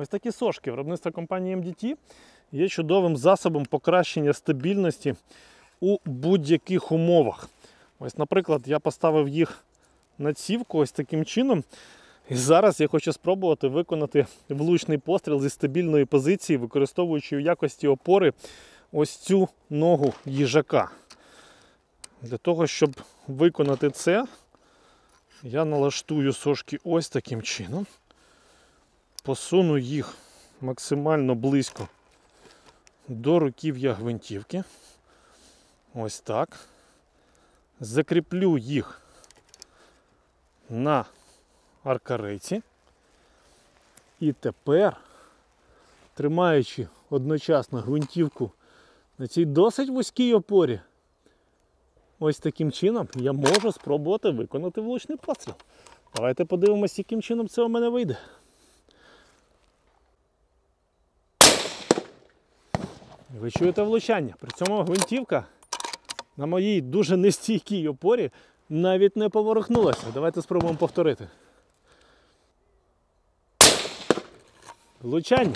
Ось такі сошки виробництва компанії MDT є чудовим засобом покращення стабільності у будь-яких умовах. Ось, наприклад, я поставив їх на цівку ось таким чином. І зараз я хочу спробувати виконати влучний постріл зі стабільної позиції, використовуючи в якості опори ось цю ногу їжака. Для того, щоб виконати це, я налаштую сошки ось таким чином. Посуну їх максимально близько до руків'я гвинтівки. Ось так. Закріплю їх на аркареці. І тепер, тримаючи одночасно гвинтівку на цій досить вузькій опорі, ось таким чином я можу спробувати виконати влучний постріл. Давайте подивимось, яким чином це у мене вийде. Ви чуєте влучання. При цьому гвинтівка на моїй дуже нестійкій опорі навіть не поворухнулася. Давайте спробуємо повторити. Влучання.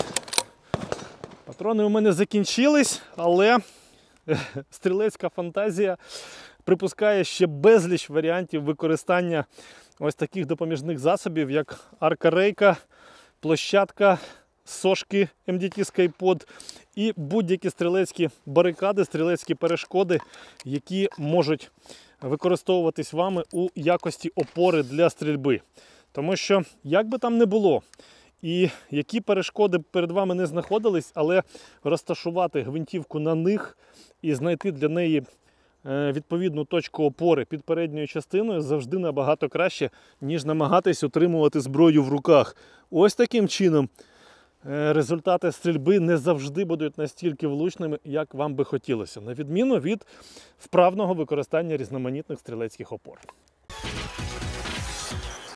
Патрони у мене закінчились, але стрілецька фантазія припускає ще безліч варіантів використання ось таких допоміжних засобів, як арка-рейка, площадка, сошки MDT Skypod і будь-які стрілецькі барикади, стрілецькі перешкоди, які можуть використовуватись вами у якості опори для стрільби. Тому що, як би там не було, і які перешкоди перед вами не знаходились, але розташувати гвинтівку на них і знайти для неї е, відповідну точку опори під передньою частиною завжди набагато краще, ніж намагатись утримувати зброю в руках. Ось таким чином результати стрільби не завжди будуть настільки влучними, як вам би хотілося, на відміну від вправного використання різноманітних стрілецьких опор.